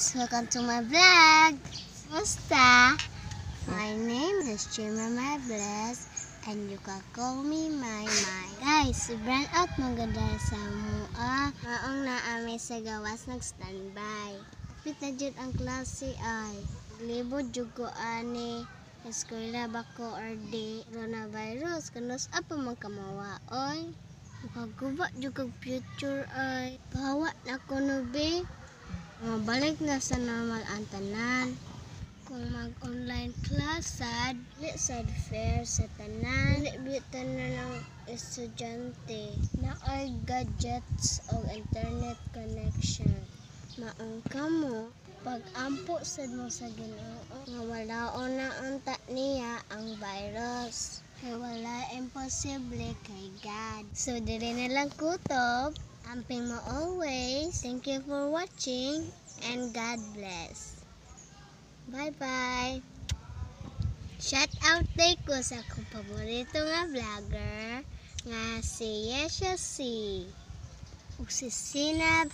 guys! Welcome to my vlog! Musta? My name is Chima My Bless and you can call me My My. Guys, brand out maganda sa mua. Maong naami sa gawas nag-standby. Kapit na dyan ang klase ay libod jud ko ani eskwela ba ko or di coronavirus kanus apa man kamawa oy Makaguba jud kag future ay bawa na ko no be Mabalik na sa normal ang tanan. Kung mag-online class sad, di sad fair sa tanan. Di bita na ng estudyante na ay gadgets o internet connection. Maong kamo, pag ampo sad mo sa ginoo, nga walaon na unta niya ang virus. Kay wala imposible kay God. So, dili na lang kutob. Amping mo always. Thank you for watching and God bless. Bye-bye. Shout out day ko sa akong paborito nga vlogger nga si Yesha C. ug si Sinab.